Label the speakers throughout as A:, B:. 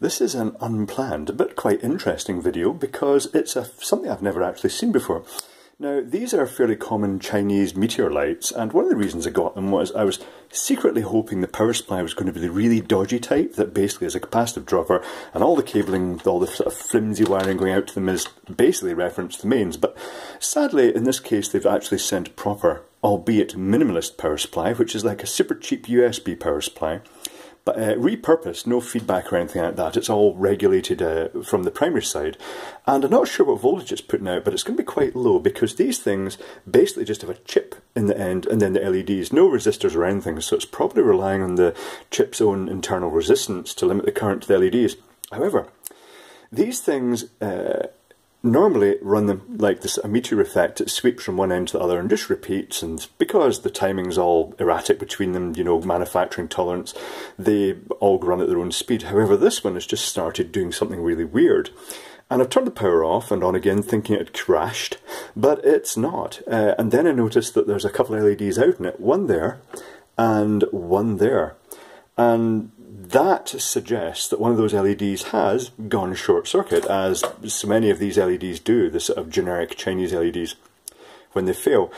A: This is an unplanned but quite interesting video because it's a, something I've never actually seen before. Now, these are fairly common Chinese meteor lights, and one of the reasons I got them was I was secretly hoping the power supply was going to be the really dodgy type that basically is a capacitive dropper, and all the cabling, all the sort of flimsy wiring going out to them is basically referenced to mains. But sadly, in this case, they've actually sent proper, albeit minimalist power supply, which is like a super cheap USB power supply. But uh, repurposed, no feedback or anything like that. It's all regulated uh, from the primary side. And I'm not sure what voltage it's putting out, but it's going to be quite low because these things basically just have a chip in the end and then the LEDs. No resistors or anything, so it's probably relying on the chip's own internal resistance to limit the current to the LEDs. However, these things uh, normally run them like this a meteor effect it sweeps from one end to the other and just repeats and because the timing's all erratic between them you know manufacturing tolerance they all run at their own speed. However this one has just started doing something really weird. And I've turned the power off and on again thinking it had crashed but it's not. Uh, and then I noticed that there's a couple of LEDs out in it one there and one there. And that suggests that one of those LEDs has gone short circuit, as so many of these LEDs do, the sort of generic Chinese LEDs, when they fail.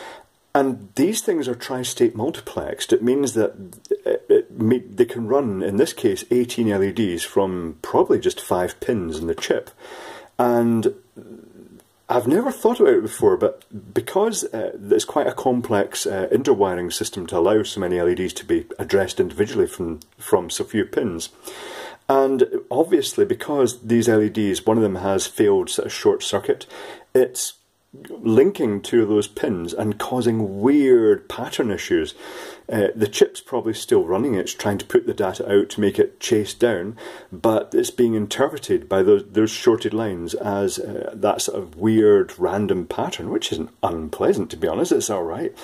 A: And these things are tri-state multiplexed. It means that uh, it, it, they can run, in this case, 18 LEDs from probably just five pins in the chip. And I've never thought about it before, but because uh, it's quite a complex uh, interwiring system to allow so many LEDs to be addressed individually from, from so few pins, and obviously because these LEDs, one of them has failed sort of short circuit, it's linking two of those pins and causing weird pattern issues. Uh, the chip's probably still running, it's trying to put the data out to make it chase down, but it's being interpreted by those, those shorted lines as uh, that sort of weird random pattern, which isn't unpleasant to be honest, it's alright.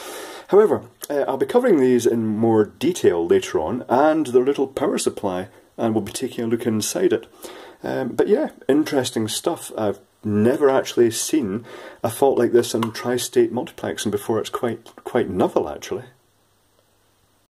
A: However, uh, I'll be covering these in more detail later on, and the little power supply, and we'll be taking a look inside it. Um, but yeah, interesting stuff. I've never actually seen a fault like this in tri-state multiplexing before. It's quite quite novel actually.